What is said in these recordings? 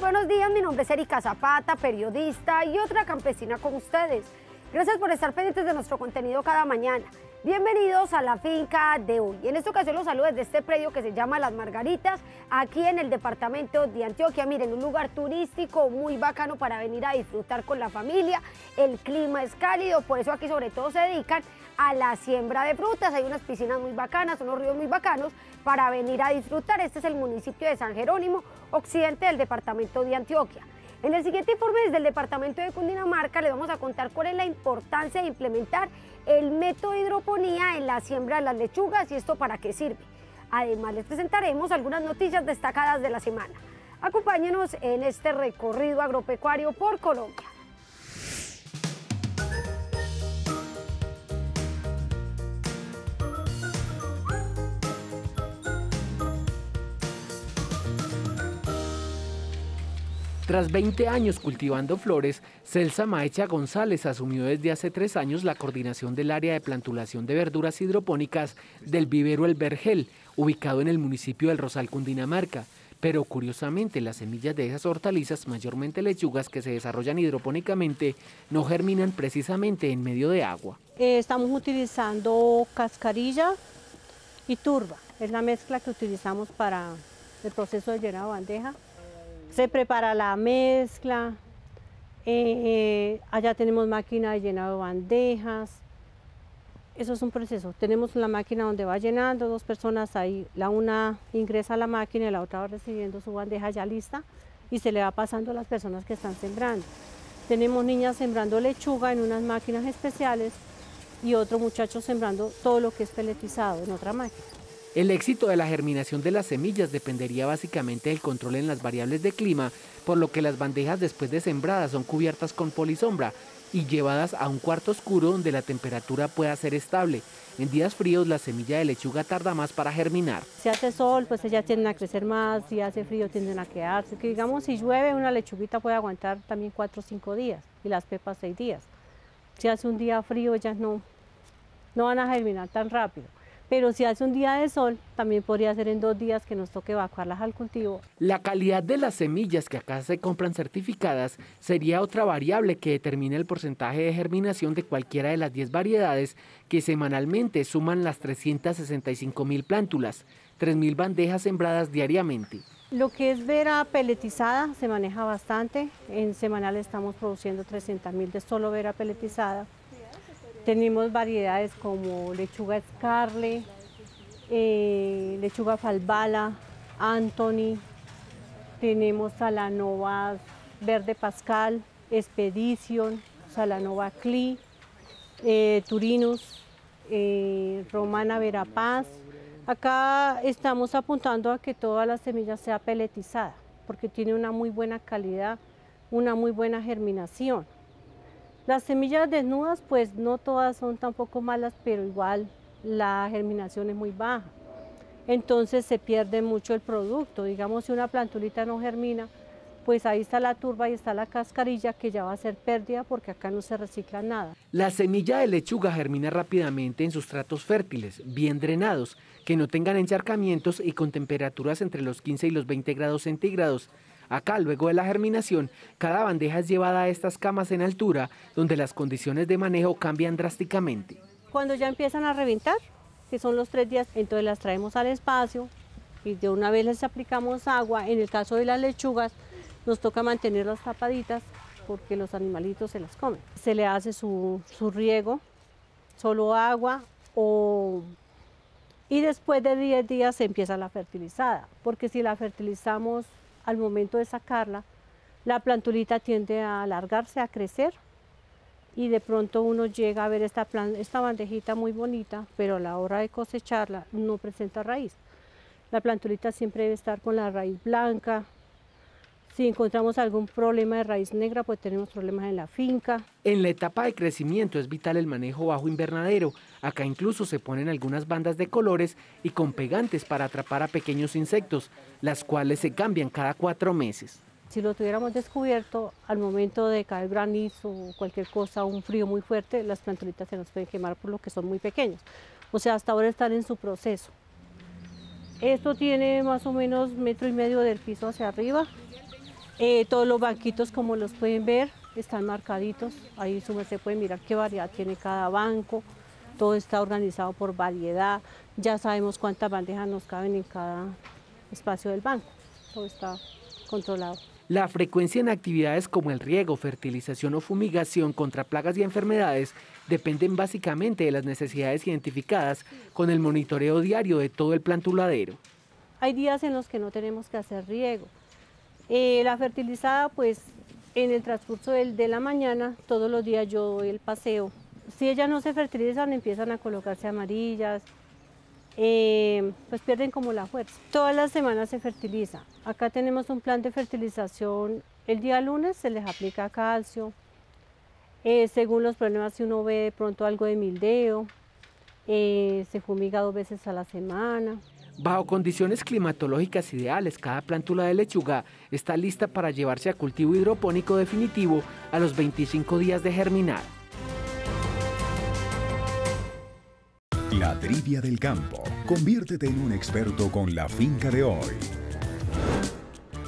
buenos días, mi nombre es Erika Zapata, periodista y otra campesina con ustedes. Gracias por estar pendientes de nuestro contenido cada mañana. Bienvenidos a la finca de hoy. En esta ocasión los saludo desde este predio que se llama Las Margaritas, aquí en el departamento de Antioquia. Miren, un lugar turístico muy bacano para venir a disfrutar con la familia. El clima es cálido, por eso aquí sobre todo se dedican a la siembra de frutas. Hay unas piscinas muy bacanas, unos ríos muy bacanos para venir a disfrutar. Este es el municipio de San Jerónimo, occidente del departamento de Antioquia. En el siguiente informe desde el departamento de Cundinamarca les vamos a contar cuál es la importancia de implementar el método de hidroponía en la siembra de las lechugas y esto para qué sirve. Además les presentaremos algunas noticias destacadas de la semana. Acompáñenos en este recorrido agropecuario por Colombia. Tras 20 años cultivando flores, Celsa Maecha González asumió desde hace tres años la coordinación del área de plantulación de verduras hidropónicas del vivero El Vergel, ubicado en el municipio del Rosal, Cundinamarca. Pero curiosamente, las semillas de esas hortalizas, mayormente lechugas que se desarrollan hidropónicamente, no germinan precisamente en medio de agua. Eh, estamos utilizando cascarilla y turba. Es la mezcla que utilizamos para el proceso de llenado de bandeja se prepara la mezcla, eh, allá tenemos máquina de de bandejas, eso es un proceso. Tenemos la máquina donde va llenando, dos personas ahí, la una ingresa a la máquina y la otra va recibiendo su bandeja ya lista y se le va pasando a las personas que están sembrando. Tenemos niñas sembrando lechuga en unas máquinas especiales y otro muchacho sembrando todo lo que es peletizado en otra máquina. El éxito de la germinación de las semillas dependería básicamente del control en las variables de clima, por lo que las bandejas después de sembradas son cubiertas con polisombra y llevadas a un cuarto oscuro donde la temperatura pueda ser estable. En días fríos la semilla de lechuga tarda más para germinar. Si hace sol, pues ellas tienden a crecer más, si hace frío tienden a quedarse. Que digamos, si llueve, una lechuguita puede aguantar también cuatro o cinco días y las pepas seis días. Si hace un día frío, ellas no, no van a germinar tan rápido pero si hace un día de sol, también podría ser en dos días que nos toque evacuarlas al cultivo. La calidad de las semillas que acá se compran certificadas sería otra variable que determina el porcentaje de germinación de cualquiera de las 10 variedades que semanalmente suman las 365 mil plántulas, 3 mil bandejas sembradas diariamente. Lo que es vera peletizada se maneja bastante. En semanal estamos produciendo 300 mil de solo vera peletizada. Tenemos variedades como lechuga Scarlet, eh, lechuga falbala, Anthony, tenemos salanova verde pascal, expedition, salanova cli, eh, turinus, eh, romana verapaz. Acá estamos apuntando a que toda la semilla sea peletizada porque tiene una muy buena calidad, una muy buena germinación. Las semillas desnudas, pues no todas son tampoco malas, pero igual la germinación es muy baja. Entonces se pierde mucho el producto. Digamos, si una plantulita no germina, pues ahí está la turba y está la cascarilla que ya va a ser pérdida porque acá no se recicla nada. La semilla de lechuga germina rápidamente en sustratos fértiles, bien drenados, que no tengan encharcamientos y con temperaturas entre los 15 y los 20 grados centígrados. Acá, luego de la germinación, cada bandeja es llevada a estas camas en altura, donde las condiciones de manejo cambian drásticamente. Cuando ya empiezan a reventar, que son los tres días, entonces las traemos al espacio y de una vez les aplicamos agua. En el caso de las lechugas, nos toca mantenerlas tapaditas porque los animalitos se las comen. Se le hace su, riego, solo agua y después de 10 días se empieza la fertilizada, porque si la fertilizamos al momento de sacarla, la plantulita tiende a alargarse, a crecer y de pronto uno llega a ver esta, esta bandejita muy bonita, pero a la hora de cosecharla no presenta raíz. La plantulita siempre debe estar con la raíz blanca, si encontramos algún problema de raíz negra, pues tenemos problemas en la finca. En la etapa de crecimiento es vital el manejo bajo invernadero. Acá incluso se ponen algunas bandas de colores y con pegantes para atrapar a pequeños insectos, las cuales se cambian cada cuatro meses. Si lo tuviéramos descubierto, al momento de caer granizo o cualquier cosa, un frío muy fuerte, las plantulitas se nos pueden quemar por lo que son muy pequeños. O sea, hasta ahora están en su proceso. Esto tiene más o menos metro y medio del piso hacia arriba Eh, todos los banquitos, como los pueden ver, están marcaditos. Ahí se puede mirar qué variedad tiene cada banco. Todo está organizado por variedad. Ya sabemos cuántas bandejas nos caben en cada espacio del banco. Todo está controlado. La frecuencia en actividades como el riego, fertilización o fumigación contra plagas y enfermedades dependen básicamente de las necesidades identificadas con el monitoreo diario de todo el plantuladero. Hay días en los que no tenemos que hacer riego. Eh, la fertilizada, pues en el transcurso del, de la mañana, todos los días yo doy el paseo. Si ellas no se fertilizan, empiezan a colocarse amarillas, eh, pues pierden como la fuerza. Todas las semanas se fertiliza. Acá tenemos un plan de fertilización. El día lunes se les aplica calcio. Eh, según los problemas, si uno ve de pronto algo de mildeo, se fumiga dos veces a la semana. Bajo condiciones climatológicas ideales, cada plántula de lechuga está lista para llevarse a cultivo hidropónico definitivo a los 25 días de germinar. La trivia del campo. Conviértete en un experto con la finca de hoy.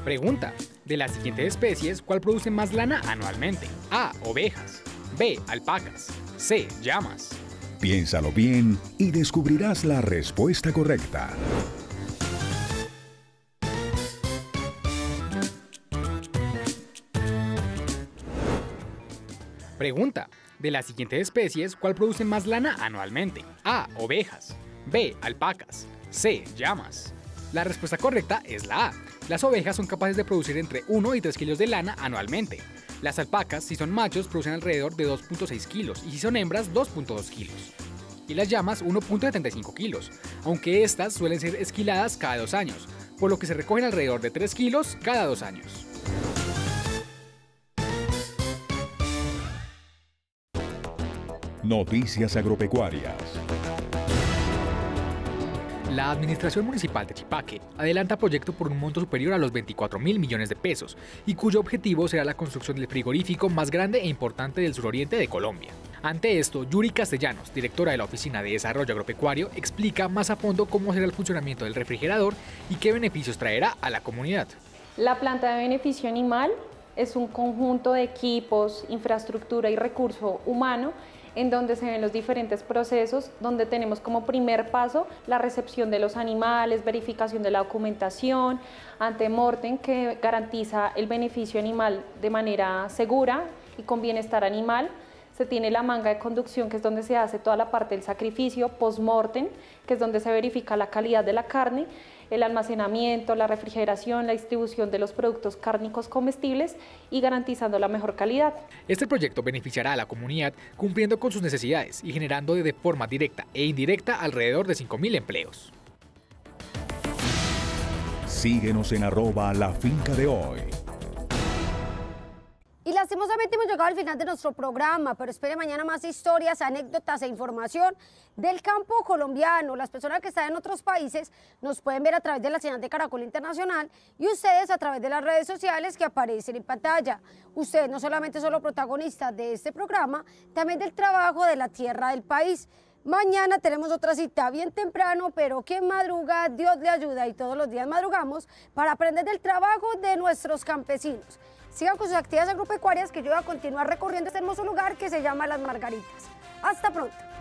Pregunta. De las siguientes especies, ¿cuál produce más lana anualmente? A. Ovejas. B. Alpacas. C. Llamas. Piénsalo bien y descubrirás la respuesta correcta. Pregunta. De las siguientes especies, ¿cuál produce más lana anualmente? A. Ovejas. B. Alpacas. C. Llamas. La respuesta correcta es la A. Las ovejas son capaces de producir entre 1 y 3 kilos de lana anualmente. Las alpacas, si son machos, producen alrededor de 2.6 kilos y si son hembras, 2.2 kilos. Y las llamas, 1.75 kilos, aunque estas suelen ser esquiladas cada dos años, por lo que se recogen alrededor de 3 kilos cada dos años. Noticias agropecuarias. La Administración Municipal de Chipaque adelanta proyecto por un monto superior a los 24 mil millones de pesos y cuyo objetivo será la construcción del frigorífico más grande e importante del suroriente de Colombia. Ante esto, Yuri Castellanos, directora de la Oficina de Desarrollo Agropecuario, explica más a fondo cómo será el funcionamiento del refrigerador y qué beneficios traerá a la comunidad. La planta de beneficio animal es un conjunto de equipos, infraestructura y recurso humano en donde se ven los diferentes procesos, donde tenemos como primer paso la recepción de los animales, verificación de la documentación, ante mortem que garantiza el beneficio animal de manera segura y con bienestar animal. Se tiene la manga de conducción, que es donde se hace toda la parte del sacrificio, post-mortem, que es donde se verifica la calidad de la carne, el almacenamiento, la refrigeración, la distribución de los productos cárnicos comestibles y garantizando la mejor calidad. Este proyecto beneficiará a la comunidad cumpliendo con sus necesidades y generando de forma directa e indirecta alrededor de 5.000 empleos. Síguenos en arroba la finca de hoy. Hemos llegado al final de nuestro programa, pero espere mañana más historias, anécdotas e información del campo colombiano. Las personas que están en otros países nos pueden ver a través de la señal de Caracol Internacional y ustedes a través de las redes sociales que aparecen en pantalla. Ustedes no solamente son los protagonistas de este programa, también del trabajo de la tierra del país. Mañana tenemos otra cita bien temprano, pero que madruga, Dios le ayuda y todos los días madrugamos para aprender del trabajo de nuestros campesinos. Sigan con sus actividades agropecuarias que yo voy a continuar recorriendo este hermoso lugar que se llama Las Margaritas. Hasta pronto.